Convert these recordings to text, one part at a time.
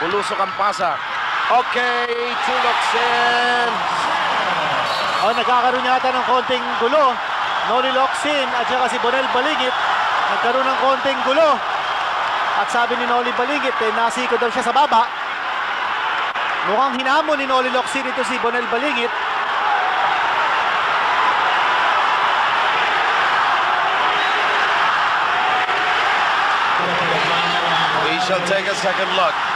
Bulusok ang pasa. Okay, to Locsin. Oh, nagkakaroon yata ng konting gulo. Noli Locsin at saka si Bonel Balingit. Nagkaroon ng konting gulo. At sabi ni Noli Balingit, eh, nasiko daw siya sa baba. Mukhang hinamon ni Noli Locsin ito si Bonel Balingit. We shall take a second look.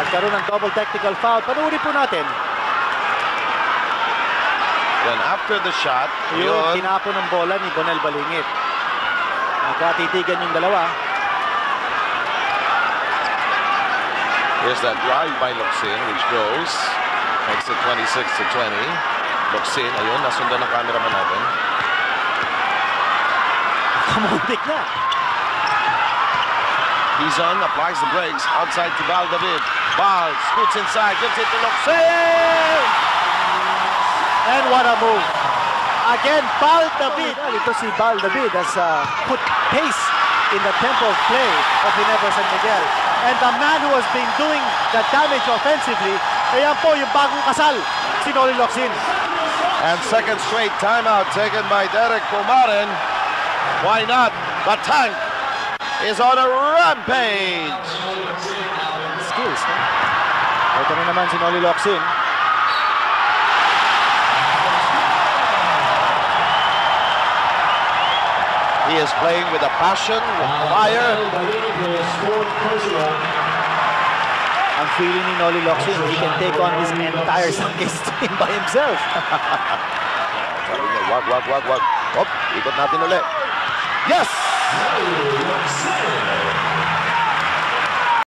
Nagkaroon ng double technical foul. Panuuri po natin. Then after the shot, Yung yun, tinapon ng bola ni Bonel Balingit. Nagkatitigan yung dalawa. here's that drive by Locsin, which goes, makes it 26 to 20. Locsin, ayun, nasundan ng cameraman natin. Kamuntik na. He's on, applies the brakes, outside to Bal David. Bal scoots inside, gives it to Locsin! And what a move. Again, Bal David. Well, ito si Bal David has uh, put pace in the tempo of play of Ginebra San Miguel. And the man who has been doing the damage offensively, ayan po yung bagong kasal, si Noli Locsin. And second straight timeout taken by Derek Pumaren. Why not? The tank is on a rampage. Skills, no? Ito na naman si Noli Locsin. He is playing with a passion, with ah. fire. Ang feeling ni Noli Locsin, he can take on his entire Sunkist team by himself. Sabi niya, wag, wag, wag, wag. Hop, ikot natin ulit. Yes!